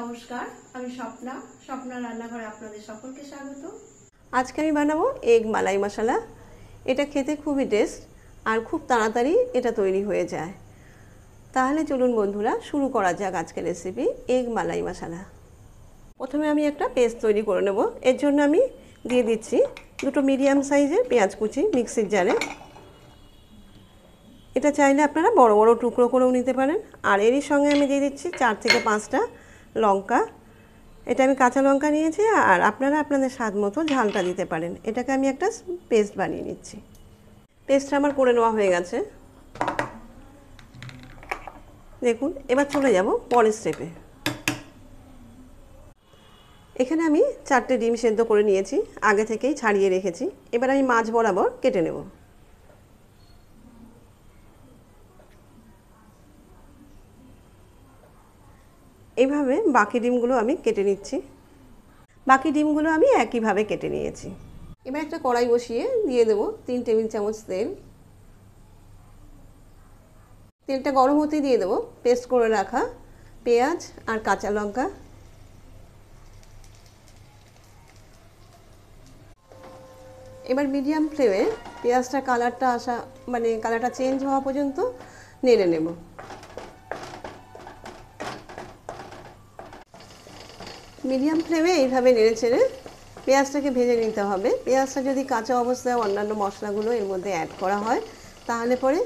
নমস্কার, আমি স্বপ্না। স্বপ্না রান্নাঘরে আপনাদের সকলকে স্বাগত। আজকে আমি বানাবো এগ মালাই মশলা। এটা খেতে খুবই টেস্ট আর খুব তাড়াতাড়ি এটা তৈরি হয়ে যায়। তাহলে চলুন বন্ধুরা, শুরু করা যাক আজকের রেসিপি এগ মালাই মশলা। প্রথমে আমি একটা পেস্ট তৈরি করে নেব। এর জন্য আমি দিয়ে দিচ্ছি দুটো মিডিয়াম সাইজের পেঁয়াজ কুচি মিক্সির জারে। এটা চাইলে আপনারা বড় বড় টুকরো করেও নিতে পারেন। আর এরই সঙ্গে আমি দিয়ে দিচ্ছি চার থেকে পাঁচটা লঙ্কা। এটা আমি কাঁচা লঙ্কা নিয়েছি আর আপনারা আপনাদের স্বাদ মতো ঝালটা দিতে পারেন। এটাকে আমি একটা পেস্ট বানিয়ে নিচ্ছি। পেস্টটা আমার করে নেওয়া হয়ে গেছে। দেখুন, এবার চলে যাব পরের স্টেপে এখানে আমি চারটে ডিম সেদ্ধ করে নিয়েছি, আগে থেকেই ছাড়িয়ে রেখেছি। এবার আমি মাছ বরাবর কেটে নেব। এইভাবে বাকি ডিমগুলো আমি কেটে নিচ্ছি। বাকি ডিমগুলো আমি একইভাবে কেটে নিয়েছি। এবার একটা কড়াই বসিয়ে দিয়ে দেবো তিন টেবিল চামচ তেল। তেলটা গরম হতে দিয়ে দেবো, পেস্ট করে রাখা পেঁয়াজ আর কাঁচা লঙ্কা। এবার মিডিয়াম ফ্লেমে পেঁয়াজটা কালারটা আসা মানে কালারটা চেঞ্জ হওয়া পর্যন্ত নেড়ে নেব। মিডিয়াম ফ্লেমে এইভাবে নেড়ে ছেড়ে পেঁয়াজটাকে ভেজে নিতে হবে। পেঁয়াজটা যদি কাঁচা অবস্থায় অন্যান্য মশলাগুলো এর মধ্যে অ্যাড করা হয়, তাহলে পরে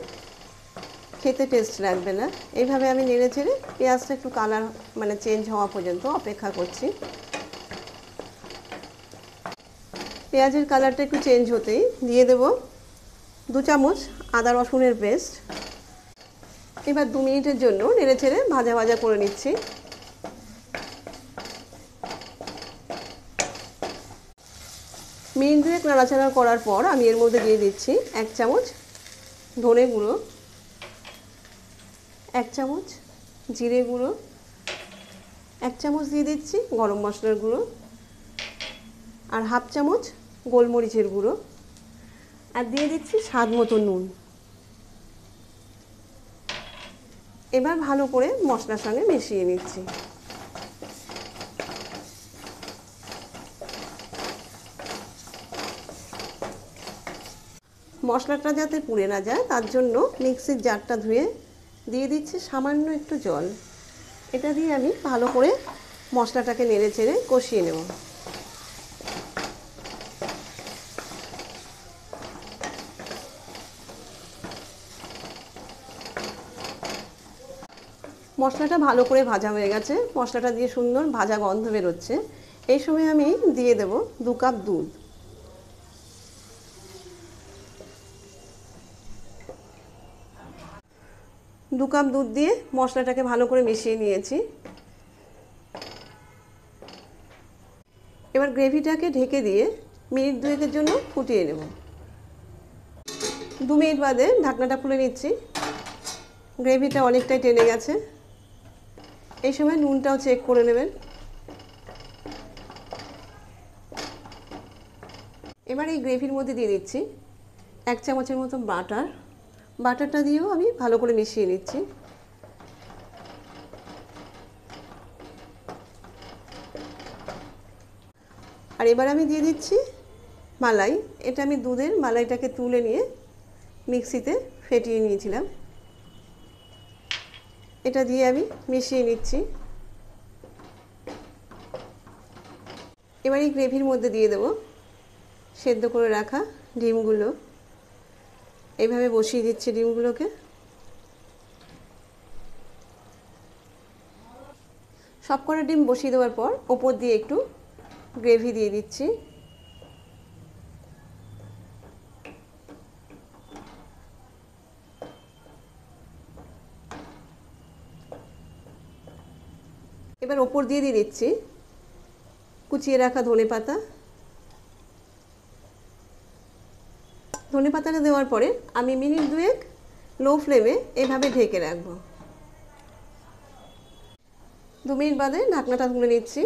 খেতে টেস্ট লাগবে না। এইভাবে আমি নেড়ে ছেড়ে পেঁয়াজটা একটু কালার মানে চেঞ্জ হওয়া পর্যন্ত অপেক্ষা করছি। পেঁয়াজের কালারটা একটু চেঞ্জ হতেই দিয়ে দেব দু চামচ আদা রসুনের পেস্ট এবার দু মিনিটের জন্য নেড়ে ছেড়ে ভাজা ভাজা করে নিচ্ছি। মিনিট দুয়েক নাড়াচাড়া করার পর আমি এর মধ্যে দিয়ে দিচ্ছি এক চামচ ধনে গুঁড়ো, এক চামচ জিরে গুঁড়ো, এক চামচ দিয়ে দিচ্ছি গরম মশলার গুঁড়ো আর হাফ চামচ গোলমরিচের গুঁড়ো আর দিয়ে দিচ্ছি স্বাদ মতো নুন। এবার ভালো করে মশলার সঙ্গে মিশিয়ে নিচ্ছি। মশলাটা যাতে পুড়ে না যায়, তার জন্য মিক্সির জারটা ধুয়ে দিয়ে দিচ্ছি সামান্য একটু জল। এটা দিয়ে আমি ভালো করে মশলাটাকে নেড়ে চেড়ে কষিয়ে নেব। মশলাটা ভালো করে ভাজা হয়ে গেছে। মশলাটা দিয়ে সুন্দর ভাজা গন্ধ বেরোচ্ছে। এই সময় আমি দিয়ে দেব দু কাপ দুধ। দু কাপ দুধ দিয়ে মশলাটাকে ভালো করে মিশিয়ে নিয়েছি। এবার গ্রেভিটাকে ঢেকে দিয়ে মিনিট দুয়েকের জন্য ফুটিয়ে নেব। দু মিনিট বাদে ঢাকনাটা খুলে নিচ্ছি। গ্রেভিটা অনেকটাই টেনে গেছে। এই সময় নুনটাও চেক করে নেবেন। এবার এই গ্রেভির মধ্যে দিয়ে দিচ্ছি এক চামচের মতো বাটার। বাটারটা দিয়েও আমি ভালো করে মিশিয়ে নিচ্ছি। আর এবার আমি দিয়ে দিচ্ছি মালাই। এটা আমি দুধের মালাইটাকে তুলে নিয়ে মিক্সিতে ফেটিয়ে নিয়েছিলাম। এটা দিয়ে আমি মিশিয়ে নিচ্ছি। এবার এই গ্রেভির মধ্যে দিয়ে দেবো সেদ্ধ করে রাখা ডিমগুলো। এইভাবে বসিয়ে দিচ্ছি ডিমগুলোকে। সব কটা ডিম বসিয়ে দেওয়ার পর ওপর দিয়ে একটু গ্রেভি দিয়ে দিচ্ছি। এবার ওপর দিয়ে দিয়ে দিচ্ছি কুচিয়ে রাখা ধনে পাতা ধনে পাতাটা দেওয়ার পরে আমি মিনিট দুয়েক লো ফ্লেমে এভাবে ঢেকে রাখব। দু মিনিট বাদে ঢাকনাটা তুলে নিচ্ছি।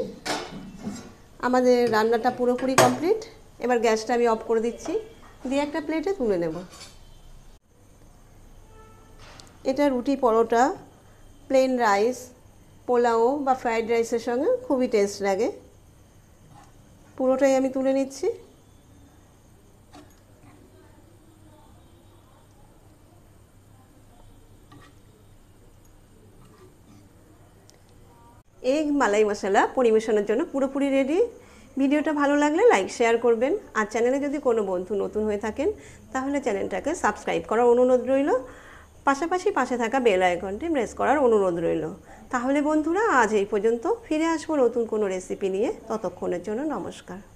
আমাদের রান্নাটা পুরোপুরি কমপ্লিট এবার গ্যাসটা আমি অফ করে দিচ্ছি। দিয়ে একটা প্লেটে তুলে নেব। এটা রুটি পরোটা প্লেন রাইস পোলাও বা ফ্রাইড রাইসের সঙ্গে খুবই টেস্ট লাগে। পুরোটাই আমি তুলে নিচ্ছি। এগ মালাই মশলা পরিবেশনের জন্য পুরোপুরি রেডি ভিডিওটা ভালো লাগলে লাইক শেয়ার করবেন। আর চ্যানেলে যদি কোনো বন্ধু নতুন হয়ে থাকেন, তাহলে চ্যানেলটাকে সাবস্ক্রাইব করার অনুরোধ রইল। পাশাপাশি পাশে থাকা বেল আইকনটি প্রেস করার অনুরোধ রইল। তাহলে বন্ধুরা, আজ এই পর্যন্ত ফিরে আসব নতুন কোনো রেসিপি নিয়ে। ততক্ষণের জন্য নমস্কার।